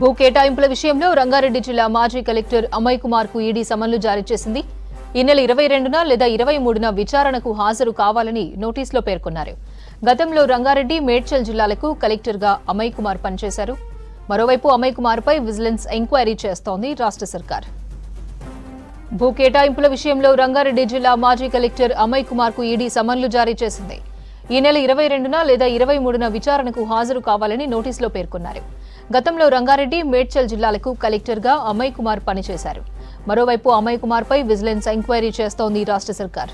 భూ కేటాయింపుల విషయంలో రంగారెడ్డి జిల్లా మాజీ కలెక్టర్ అమయ్ కుమార్కు ఈడీ సమన్లు జారీ చేసింది. ఈ నెల ఇరవై రెండున లేదా ఇరవై మూడున విచారణకు హాజరు కావాలని నోటీసులో పేర్కొన్నారు. గతంలో రంగారెడ్డి మేడ్చల్ జిల్లాలకు కలెక్టర్గా అమయ్ కుమార్ పనిచేశారు. మరోవైపు అమయ్ కుమార్పై విజిలెన్స్ ఎంక్వైరీ చేస్తోంది రాష్ట్ర సర్కార్. భూ కేటాయింపుల విషయంలో రంగారెడ్డి జిల్లా మాజీ కలెక్టర్ అమయ్ కుమార్కు ఈడీ సమన్లు జారీ చేసింది. ఈ నెల ఇరవై రెండున లేదా ఇరవై మూడున విచారణకు హాజరు కావాలని నోటీసులో పేర్కొన్నారు. గతంలో రంగారెడ్డి మేడ్చల్ జిల్లాలకు కలెక్టర్గా అమయ్ కుమార్ పనిచేశారు. మరోవైపు అమయ్ కుమార్ పై విజిలెన్స్ ఎంక్వైరీ చేస్తోంది రాష్ట్ర సర్కార్.